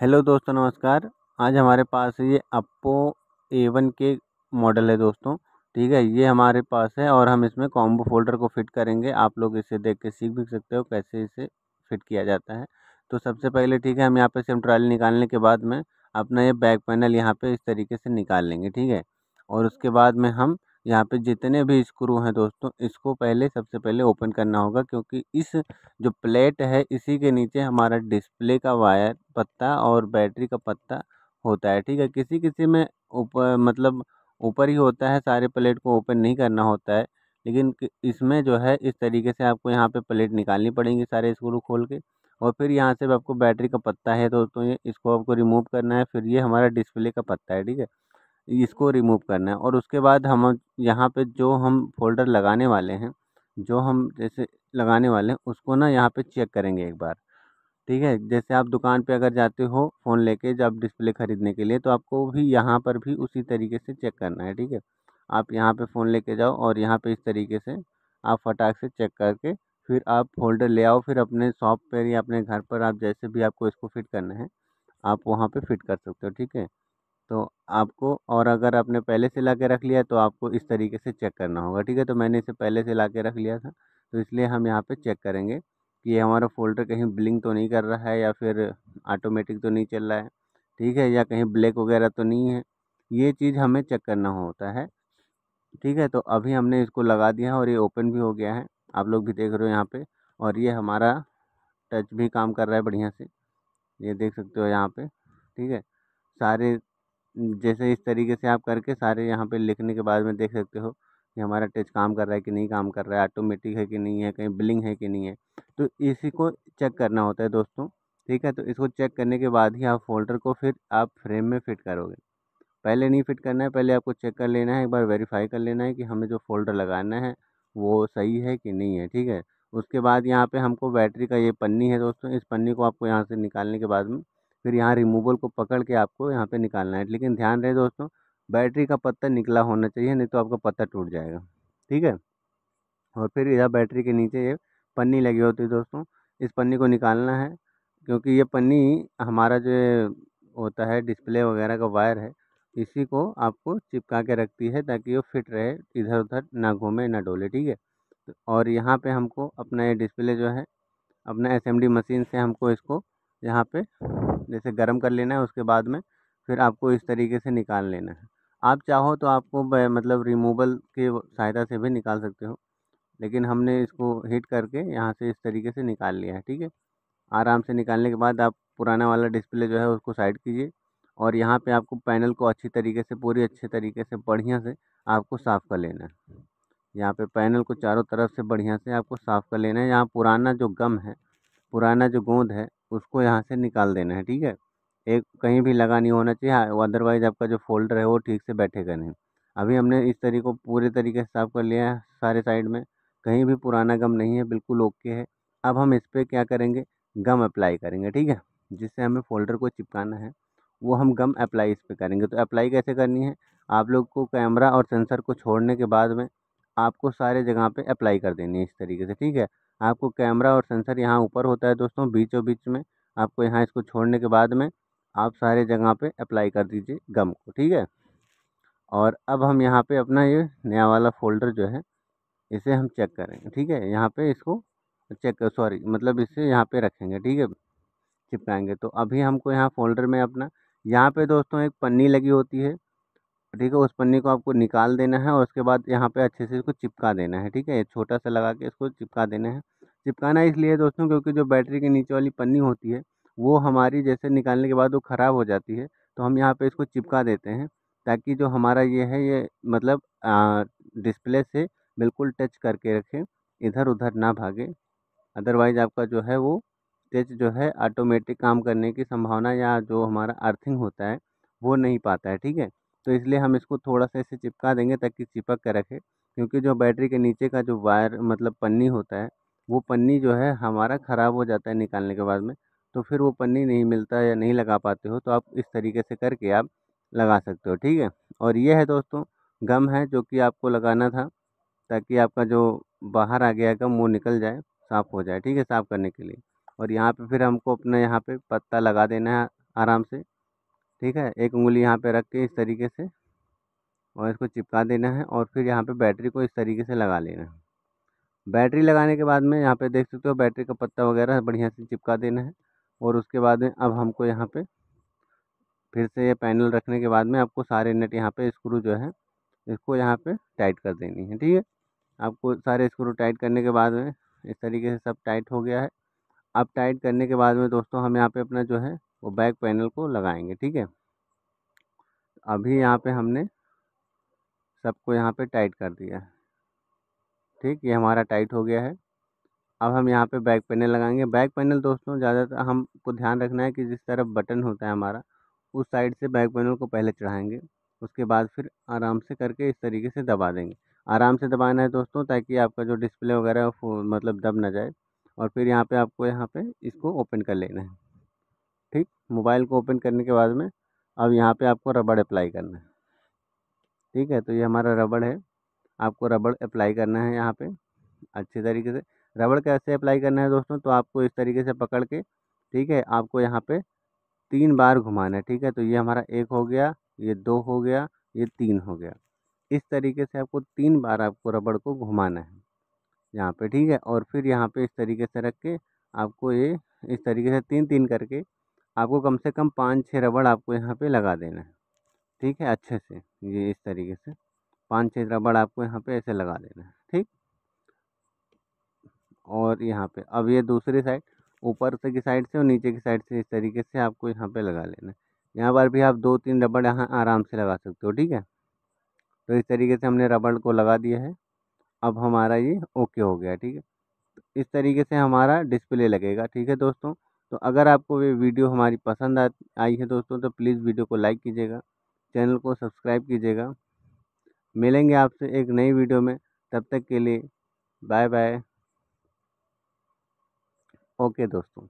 Hello दोस्तों, नमस्कार। आज हमारे पास ये अप्पो ए वन के मॉडल है दोस्तों। ठीक है, ये हमारे पास है और हम इसमें कॉम्बो फोल्डर को फिट करेंगे। आप लोग इसे देख के सीख भी सकते हो कैसे इसे फिट किया जाता है। तो सबसे पहले ठीक है, हम यहाँ पे सिम ट्रायल निकालने के बाद में अपना ये बैक पैनल यहाँ पे इस तरीके से निकाल लेंगे, ठीक है? और उसके बाद में हम यहाँ पे जितने भी स्क्रू हैं दोस्तों, इसको पहले, सबसे पहले ओपन करना होगा क्योंकि इस जो प्लेट है, इसी के नीचे हमारा डिस्प्ले का वायर पत्ता और बैटरी का पत्ता होता है, ठीक है? किसी किसी में ऊपर मतलब ऊपर ही होता है, सारे प्लेट को ओपन नहीं करना होता है, लेकिन इसमें जो है, इस तरीके से आपको यहाँ पे प्लेट निकालनी पड़ेंगी सारे स्क्रू खोल के और फिर यहाँ से आपको बैटरी का पत्ता है दोस्तों, ये, इसको आपको रिमूव करना है, फिर ये हमारा डिस्प्ले का पत्ता है, ठीक है? इसको रिमूव करना है। और उसके बाद हम यहाँ पे जो हम फोल्डर लगाने वाले हैं, जो हम जैसे लगाने वाले हैं, उसको ना यहाँ पे चेक करेंगे एक बार। ठीक है? जैसे आप दुकान पे अगर जाते हो फ़ोन लेके जब डिस्प्ले ख़रीदने के लिए तो आपको भी यहाँ पर भी उसी तरीके से चेक करना है। ठीक है? आप यहाँ पे फ़ोन लेके जाओ और यहाँ पे इस तरीके से आप फटाक से चेक करके फिर आप फोल्डर ले आओ। फिर अपने शॉप पर या अपने घर पर आप जैसे भी आपको इसको फिट करना है, आप वहाँ पर फिट कर सकते हो। ठीक है? तो आपको और अगर आपने पहले से ला के रख लिया तो आपको इस तरीके से चेक करना होगा, ठीक है? तो मैंने इसे पहले से ला के रख लिया था तो इसलिए हम यहाँ पे चेक करेंगे कि हमारा फ़ोल्डर कहीं ब्लिंक तो नहीं कर रहा है या फिर ऑटोमेटिक तो नहीं चल रहा है, ठीक है? या कहीं ब्लैक वगैरह तो नहीं है, ये चीज़ हमें चेक करना होता है, ठीक है? तो अभी हमने इसको लगा दिया है और ये ओपन भी हो गया है, आप लोग भी देख रहे हो यहाँ पे, और ये हमारा टच भी काम कर रहा है बढ़िया से, ये देख सकते हो यहाँ पे, ठीक है? सारे जैसे इस तरीके से आप करके सारे यहाँ पे लिखने के बाद में देख सकते हो कि हमारा टच काम कर रहा है कि नहीं काम कर रहा है ऑटोमेटिक है कि नहीं है, कहीं बिलिंग है कि नहीं है। तो इसी को चेक करना होता है दोस्तों, ठीक है? तो इसको चेक करने के बाद ही आप फोल्डर को फिर आप फ्रेम में फ़िट करोगे। पहले नहीं फ़िट करना है, पहले आपको चेक कर लेना है, एक बार वेरीफाई कर लेना है कि हमें जो फ़ोल्डर लगाना है, वो सही है कि नहीं है, ठीक है? उसके बाद यहाँ पे हमको बैटरी का ये पन्नी है दोस्तों, इस पन्नी को आपको यहाँ से निकालने के बाद में फिर यहाँ रिमूवल को पकड़ के आपको यहाँ पे निकालना है। लेकिन ध्यान रहे दोस्तों बैटरी का पत्ता निकला होना चाहिए, नहीं तो आपका पत्ता टूट जाएगा। ठीक है? और फिर यह बैटरी के नीचे ये पन्नी लगी होती है दोस्तों, इस पन्नी को निकालना है, क्योंकि ये पन्नी हमारा जो होता है डिस्प्ले वगैरह का वायर है, इसी को आपको चिपका के रखती है ताकि वो फिट रहे इधर उधर ना घूमे, ना डोले। ठीक है? और यहाँ पे हमको अपना ये डिस्प्ले जो है, अपना एसएमडी मशीन से हमको इसको यहाँ पे, जैसे गर्म कर लेना है, उसके बाद में फिर आपको इस तरीके से निकाल लेना है। आप चाहो तो आपको मतलब रिमूवल की सहायता से भी निकाल सकते हो, लेकिन हमने इसको हीट करके यहाँ से इस तरीके से निकाल लिया है, ठीक है? आराम से निकालने के बाद आप पुराना वाला डिस्प्ले जो है उसको साइड कीजिए और यहाँ पे आपको पैनल को अच्छी तरीके से, पूरी अच्छे तरीके से, बढ़िया से आपको साफ़ कर लेना है। यहाँ पे पैनल को चारों तरफ़ से बढ़िया से आपको साफ़ कर लेना है। यहाँ पुराना जो गम है, पुराना जो गोंद है उसको यहाँ से निकाल देना है, ठीक है? एक कहीं भी लगा नहीं होना चाहिए अदरवाइज़ आपका जो फ़ोल्डर है वो ठीक से बैठेगा नहीं। अभी हमने इस तरीके को पूरे तरीके से साफ़ कर लिया है, सारे साइड में। कहीं भी पुराना गम नहीं है, बिल्कुल ओके है। अब हम इस पर क्या करेंगे? गम अप्लाई करेंगे, ठीक है? जिससे हमें फ़ोल्डर को चिपकाना है, वो हम गम अप्लाई इस पर करेंगे। तो अप्लाई कैसे करनी है? आप लोग को कैमरा और सेंसर को छोड़ने के बाद में आपको सारे जगह पे अप्लाई कर देनी है इस तरीके से, ठीक है? आपको कैमरा और सेंसर यहाँ ऊपर होता है दोस्तों बीचों बीच में। आपको यहाँ इसको छोड़ने के बाद में आप सारे जगह पे अप्लाई कर दीजिए गम को, ठीक है? और अब हम यहाँ पे अपना ये नया वाला फ़ोल्डर जो है, इसे हम चेक करेंगे, ठीक है? यहाँ पे इसको चेक, सॉरी मतलब इसे यहाँ पे रखेंगे, ठीक है? चिपकाएँगे तो अभी हमको यहाँ फ़ोल्डर में अपना, यहाँ पे दोस्तों एक पन्नी लगी होती है ठीक है, उस पन्नी को आपको निकाल देना है और उसके बाद यहाँ पे अच्छे से इसको चिपका देना है, ठीक है? छोटा सा लगा के इसको चिपका देना है। चिपकाना इसलिए दोस्तों क्योंकि जो बैटरी के नीचे वाली पन्नी होती है, वो हमारी जैसे निकालने के बाद वो ख़राब हो जाती है तो हम यहाँ पे इसको चिपका देते हैं, ताकि जो हमारा ये है, ये मतलब डिस्प्ले से बिल्कुल टच करके रखें, इधर उधर ना भागे। अदरवाइज़ आपका जो है, वो टच जो है, ऑटोमेटिक काम करने की संभावना या जो हमारा अर्थिंग होता है, वो नहीं पाता है, ठीक है? तो इसलिए हम इसको थोड़ा सा ऐसे चिपका देंगे ताकि चिपक कर रखे। क्योंकि जो बैटरी के नीचे का जो वायर मतलब पन्नी होता है, वो पन्नी जो है हमारा ख़राब हो जाता है निकालने के बाद में तो फिर वो पन्नी नहीं मिलता या नहीं लगा पाते हो तो आप इस तरीके से करके आप लगा सकते हो, ठीक है? और ये है दोस्तों, गम है जो कि आपको लगाना था, ताकि आपका जो बाहर आ गया गम वो निकल जाए, साफ़ हो जाए, ठीक है? साफ़ करने के लिए। और यहाँ पे फिर हमको अपना यहाँ पे पत्ता लगा देना है आराम से। ठीक है, एक उंगली यहाँ पे रख के इस तरीके से और इसको चिपका देना है और फिर यहाँ पे बैटरी को इस तरीके से लगा लेना है। बैटरी लगाने के बाद में यहाँ पे देख सकते हो बैटरी का पत्ता वगैरह बढ़िया से चिपका देना है और उसके बाद में अब हमको यहाँ पे फिर से ये पैनल रखने के बाद में आपको सारे नट यहाँ पे स्क्रू जो है, इसको यहाँ पे टाइट कर देनी है, ठीक है? आपको सारे स्क्रू टाइट करने के बाद में इस तरीके से सब टाइट हो गया है। अब टाइट करने के बाद में दोस्तों हम यहाँ पे अपना जो है वो बैक पैनल को लगाएँगे, ठीक है? अभी यहाँ पे हमने सबको यहाँ पे टाइट कर दिया है। ठीक, ये हमारा टाइट हो गया है। अब हम यहाँ पे बैक पैनल लगाएँगे। बैक पैनल दोस्तों, ज़्यादातर हमको ध्यान रखना है कि जिस तरफ़ बटन होता है हमारा, उस साइड से बैक पैनल को पहले चढ़ाएँगे। उसके बाद फिर आराम से करके इस तरीके से दबा देंगे। आराम से दबाना है दोस्तों, ताकि आपका जो डिस्प्ले वगैरह मतलब दब ना जाए। और फिर यहाँ पे आपको यहाँ पे इसको ओपन कर लेना है। ठीक, मोबाइल को ओपन करने के बाद में अब यहाँ पे आपको रबड़ अप्लाई करना है। ठीक है तो ये हमारा रबड़ है, आपको रबड़ अप्लाई करना है यहाँ पे, अच्छे तरीके से। रबड़ कैसे अप्लाई करना है दोस्तों तो आपको इस तरीके से पकड़ के, ठीक है, आपको यहाँ पे तीन बार घुमाना है, ठीक है तो ये हमारा एक हो गया, ये दो हो गया, ये तीन हो गया। इस तरीके से आपको तीन बार आपको रबड़ को घुमाना है, यहाँ पे, ठीक है, और फिर यहाँ पे इस तरीके से रख के आपको ये, इस तरीके से तीन तीन करके आपको कम से कम पाँच छः रबड़ आपको यहाँ पे लगा देना है। ठीक है? अच्छे से, ये इस तरीके से। पाँच छः रबड़ आपको यहाँ पे ऐसे लगा देना है। ठीक? और यहाँ पे, अब ये दूसरी साइड, ऊपर से की साइड से और नीचे की साइड से इस तरीके से आपको यहाँ पे लगा लेना है। यहाँ पर भी आप दो तीन रबड़ यहाँ आराम से लगा सकते हो, ठीक है? तो इस तरीके से हमने रबड़ को लगा दिया है। अब हमारा ये ओके हो गया, ठीक है? इस तरीके से हमारा डिस्प्ले लगेगा, ठीक है दोस्तों? तो अगर आपको ये वीडियो हमारी पसंद आई है दोस्तों तो प्लीज़ वीडियो को लाइक कीजिएगा, चैनल को सब्सक्राइब कीजिएगा। मिलेंगे आपसे एक नई वीडियो में, तब तक के लिए बाय बाय ओके दोस्तों।